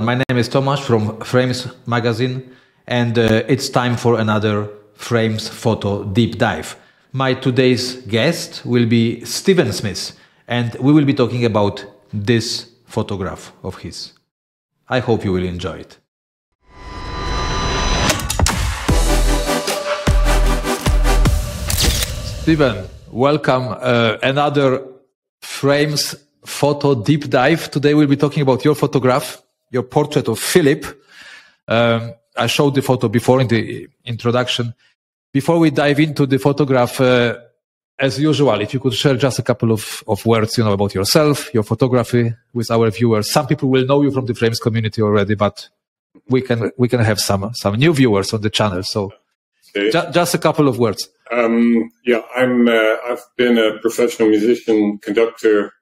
My name is Tomasz from Frames magazine, and uh, it's time for another Frames photo deep dive. My today's guest will be Stephen Smith, and we will be talking about this photograph of his. I hope you will enjoy it. Stephen, welcome. Uh, another Frames photo deep dive. Today we'll be talking about your photograph your portrait of Philip. Um, I showed the photo before in the introduction. Before we dive into the photograph, uh, as usual, if you could share just a couple of, of words, you know, about yourself, your photography with our viewers. Some people will know you from the frames community already, but we can, we can have some, some new viewers on the channel. So okay. ju- just a couple of words. Um, yeah, I'm, uh, I've been a professional musician, conductor,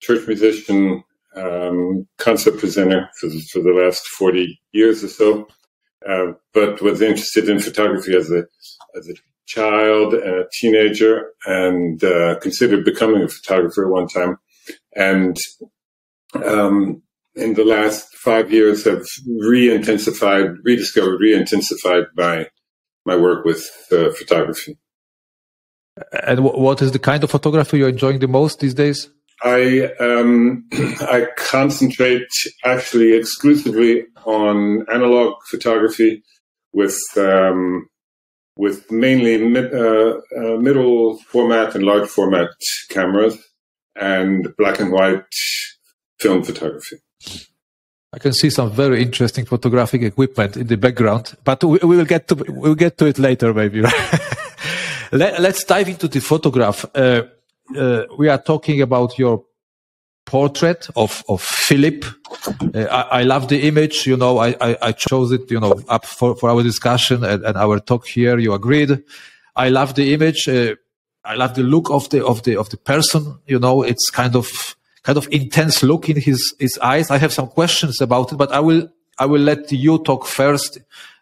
church musician, um, concept presenter for the, for the last 40 years or so, uh, but was interested in photography as a, as a child and a teenager and uh, considered becoming a photographer at one time. And um, in the last five years have re-intensified, rediscovered, re-intensified my, my work with uh, photography. And what is the kind of photography you're enjoying the most these days? I um, I concentrate actually exclusively on analog photography with um, with mainly mid, uh, uh, middle format and large format cameras and black and white film photography. I can see some very interesting photographic equipment in the background, but we, we will get to we'll get to it later, maybe. Let, us dive into the photograph. Uh, uh, we are talking about your portrait of of Philip. Uh, I, I, love the image. You know, I, I, I, chose it. You know, up for, for our discussion and, and our talk here. You agreed. I love the image. Uh, I love the look of the of the of the person. You know, it's kind of kind of intense look in his his eyes. I have some questions about it, but I will I will let you talk first.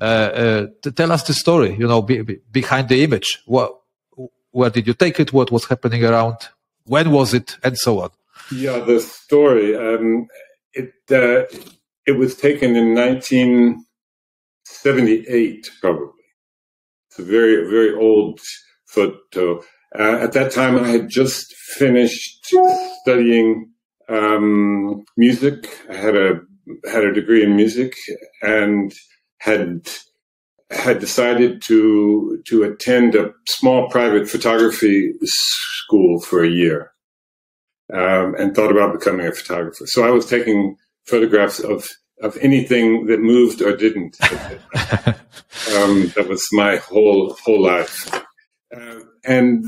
Uh, uh, tell us the story. You know, be, be behind the image. What where did you take it? What was happening around? When was it? And so on. Yeah, the story. Um, it uh, it was taken in 1978, probably. It's a very very old photo. Uh, at that time, I had just finished studying um, music. I had a had a degree in music and had had decided to to attend a small private photography school for a year, um, and thought about becoming a photographer. So I was taking photographs of of anything that moved or didn't. um, that was my whole whole life, uh, and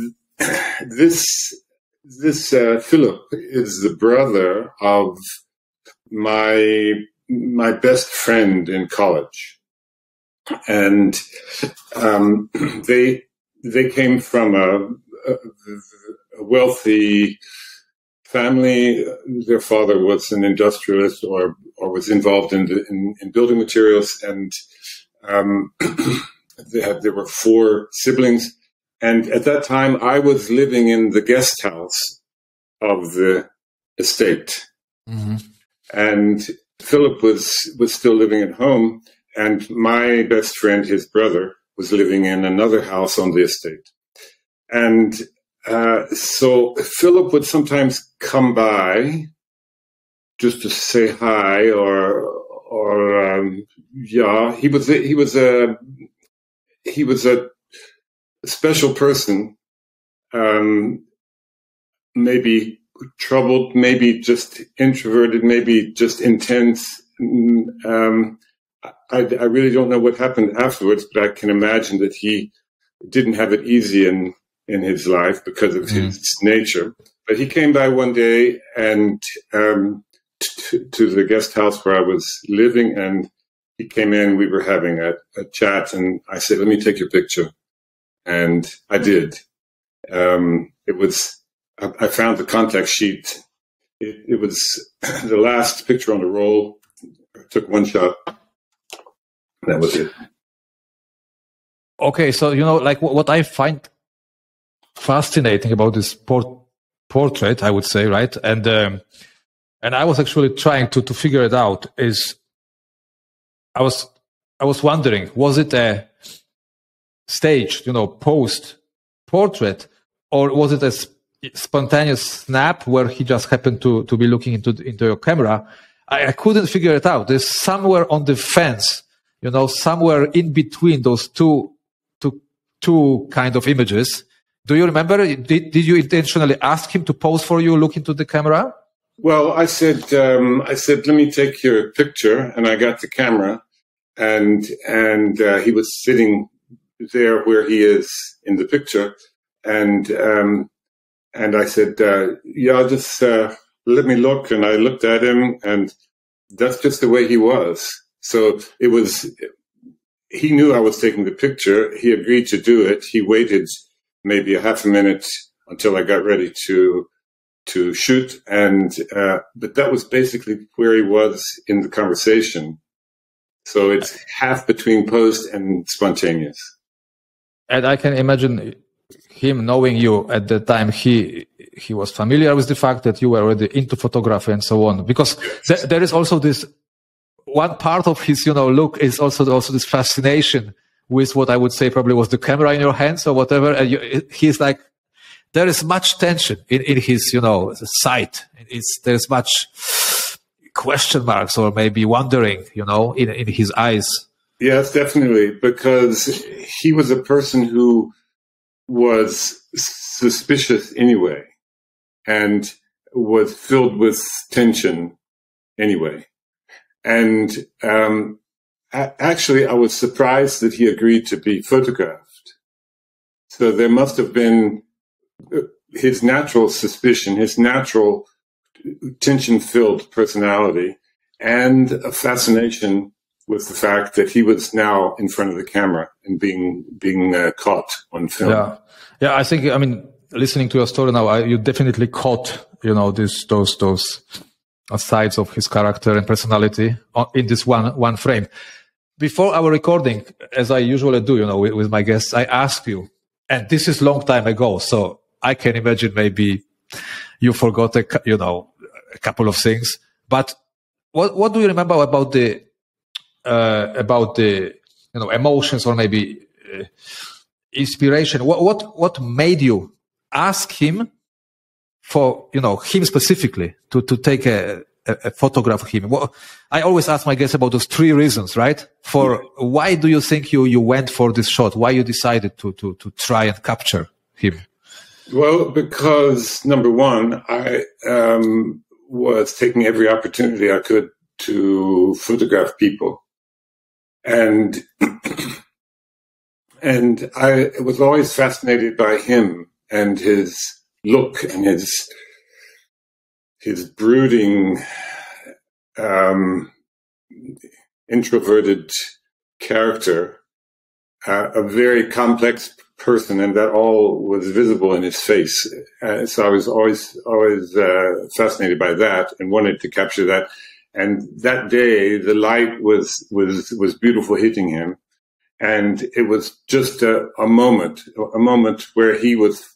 this this uh, Philip is the brother of my my best friend in college and um, they they came from a, a, a, wealthy family. Their father was an industrialist or or was involved in the, in, in, building materials, and um, they had there were four siblings. And at that time, I was living in the guest house of the estate, mm-hmm. and Philip was was still living at home and my best friend, his brother, was living in another house on the estate. And uh, so Philip would sometimes come by just to say hi or or um, yeah he was a, he was a he was a special person um, maybe troubled maybe just introverted maybe just intense um, I, I really don't know what happened afterwards, but I can imagine that he didn't have it easy in in his life because of mm. his nature. But he came by one day and um, t- to the guest house where I was living, and he came in. We were having a, a chat, and I said, "Let me take your picture," and I did. Um, it was I, I, found the contact sheet. It, it was the last picture on the roll. I took one shot that was it. Okay, so you know, like what I find fascinating about this port- portrait, I would say, right, and um, and I was actually trying to to figure it out is I was I was wondering, was it a staged, you know, post portrait, or was it a spontaneous snap where he just happened to to be looking into into your camera? I, I couldn't figure it out. There's somewhere on the fence, you know, somewhere in between those two two two kind of images. Do you remember? Did, did you intentionally ask him to pose for you, look into the camera? Well, I said, um, I said, let me take your picture, and I got the camera, and and uh, he was sitting there where he is in the picture, and um, and I said, uh, yeah, just uh, let me look, and I looked at him, and that's just the way he was. So it was. He knew I was taking the picture. He agreed to do it. He waited maybe a half a minute until I got ready to to shoot, and uh, but that was basically where he was in the conversation. So it's half between post and spontaneous. And I can imagine him knowing you at the time. He he was familiar with the fact that you were already into photography and so on. Because th- there is also this one part of his you know look is also also this fascination with what I would say probably was the camera in your hands or whatever. And you, he's like there is much tension in, in his, you know, sight. It's, there's much question marks or maybe wondering, you know, in, in his eyes. Yes, definitely, because he was a person who was suspicious anyway and was filled with tension anyway. And um, actually, I was surprised that he agreed to be photographed. So there must have been his natural suspicion, his natural tension filled personality, and a fascination with the fact that he was now in front of the camera and being being uh, caught on film. Yeah, yeah. I think I mean listening to your story now, I, you definitely caught you know this those those sides of his character and personality in this one one frame. Before our recording, as I usually do, you know, with, with my guests, I ask you, and this is long time ago, so I can imagine maybe you forgot a, you know, a couple of things. But what, what do you remember about the, uh, about the, you know, emotions or maybe uh, inspiration? What, what, what made you ask him for, you know, him specifically to, to take a, a, a photograph of him? Well, I always ask my guests about those three reasons, right? For why do you think you, you went for this shot? Why you decided to, to, to try and capture him? Well, because number one, I um, was taking every opportunity I could to photograph people, and and I was always fascinated by him and his look and his his brooding, um, introverted character, uh, a very complex person, and that all was visible in his face. Uh, so I was always always uh, fascinated by that and wanted to capture that. And that day, the light was was was beautiful hitting him, and it was just a, a moment, a moment where he was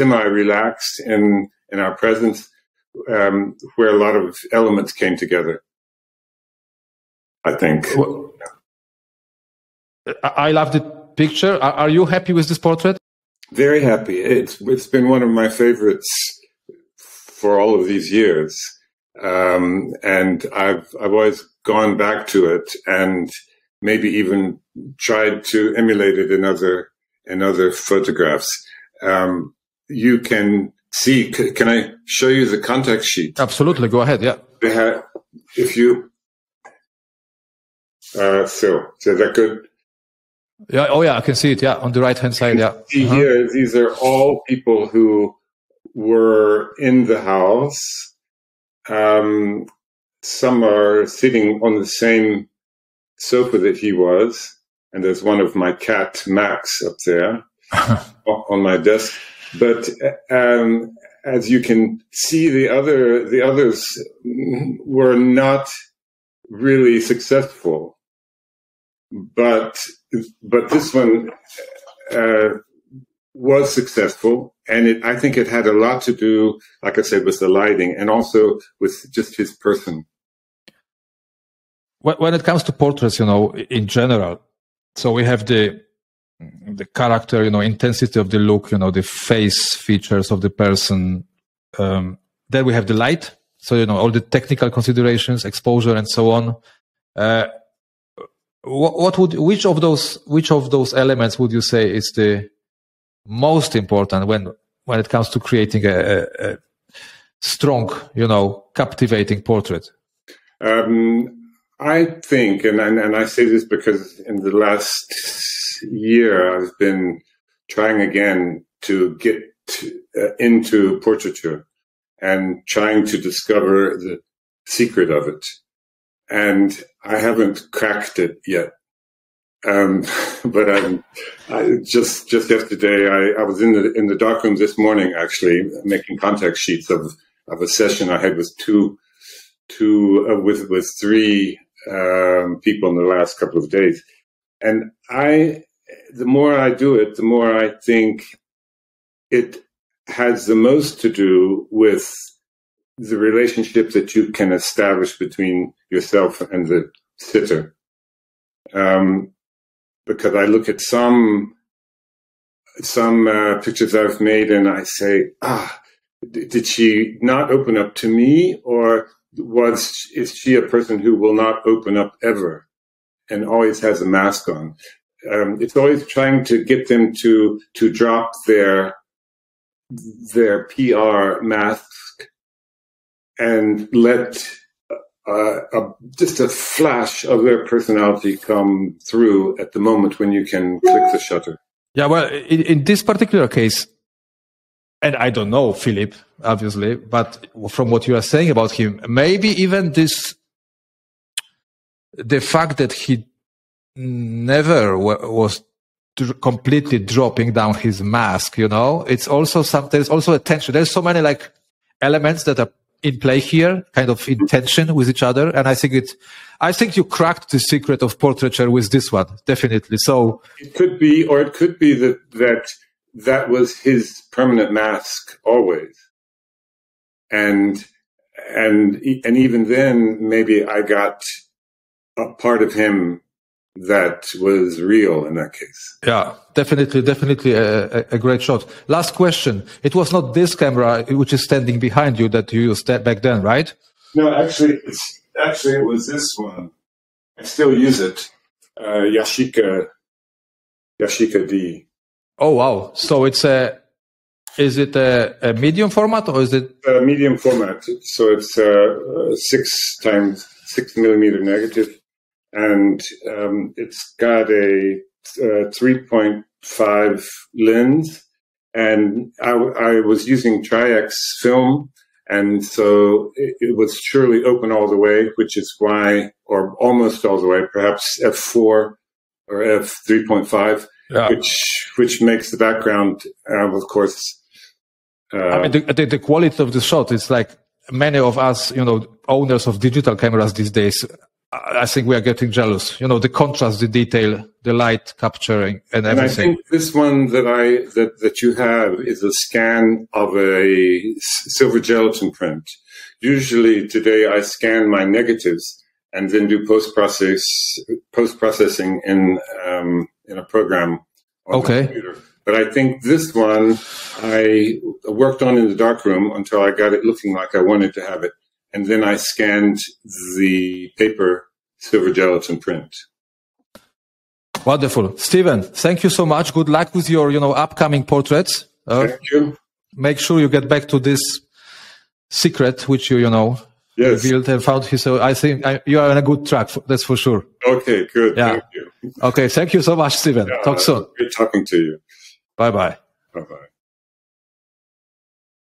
semi relaxed in in our presence, um, where a lot of elements came together. I think. Well, I love the picture. Are, are you happy with this portrait? Very happy. It's it's been one of my favorites for all of these years, um, and I've I've always gone back to it and maybe even tried to emulate it in other in other photographs. Um, you can see. Can I show you the contact sheet? Absolutely. Go ahead. Yeah. If you uh, so, is that good? Yeah. Oh, yeah. I can see it. Yeah, on the right hand side. Yeah. See uh-huh. here, these are all people who were in the house. Um, some are sitting on the same sofa that he was, and there's one of my cat Max up there on my desk. But um, as you can see, the other the others were not really successful but but this one uh, was successful, and it, I think it had a lot to do, like I said, with the lighting, and also with just his person. when it comes to portraits, you know, in general, so we have the the character, you know, intensity of the look, you know, the face features of the person. Um, then we have the light, so you know all the technical considerations, exposure, and so on. Uh, what, what would which of those which of those elements would you say is the most important when when it comes to creating a, a, a strong, you know, captivating portrait? Um, I think, and, and, and I say this because in the last year I've been trying again to get to, uh, into portraiture and trying to discover the secret of it. And I haven't cracked it yet. Um, but I'm, I just, just yesterday, I, I was in the, in the darkroom this morning, actually making contact sheets of, of a session I had with two, two, uh, with, with three um, people in the last couple of days. And I, the more I do it, the more I think it has the most to do with the relationship that you can establish between yourself and the sitter. Um, because I look at some some uh, pictures I've made and I say, ah, did she not open up to me, or was is she a person who will not open up ever and always has a mask on? Um, it's always trying to get them to to drop their their PR mask and let uh, a, just a flash of their personality come through at the moment when you can click the shutter. Yeah, well, in, in this particular case, and I don't know Philip, obviously, but from what you are saying about him, maybe even this, the fact that he never was completely dropping down his mask, you know, it's also some, there's also a tension. There's so many like elements that are in play here, kind of in tension with each other. And I think it, I think you cracked the secret of portraiture with this one, definitely. So it could be, or it could be that, that, that was his permanent mask always. And, and, and even then, maybe I got a part of him that was real in that case. Yeah, definitely, definitely a, a, great shot. Last question. It was not this camera which is standing behind you that you used back then, right? No, actually, it's actually it was this one. I still use it. Uh, Yashica, Yashica D. Oh wow! So it's a is it a, a medium format or is it a medium format? So it's a six times six millimeter negative and um, it's got a, a uh, 3.5 lens. And I, I, was using Tri-X film, and so it, it, was surely open all the way, which is why, or almost all the way, perhaps f4 or f3.5, yeah. which which makes the background, uh, of course. Uh, I mean, the, the, the quality of the shot is like many of us, you know, owners of digital cameras these days I think we are getting jealous. You know, the contrast, the detail, the light capturing, and everything. And I think this one that I that that you have is a scan of a silver gelatin print. Usually today, I scan my negatives and then do post process post processing in um, in a program. okay. But I think this one I worked on in the darkroom until I got it looking like I wanted to have it and then I scanned the paper silver gelatin print. Wonderful, Stephen. Thank you so much. Good luck with your, you know, upcoming portraits. Uh, thank you. Make sure you get back to this secret, which you, you know, yes. revealed and found. So I think I, you are on a good track. That's for sure. Okay, good. Yeah. Thank you. Okay, thank you so much, Stephen. Yeah, Talk soon. Great talking to you. Bye bye. Bye bye.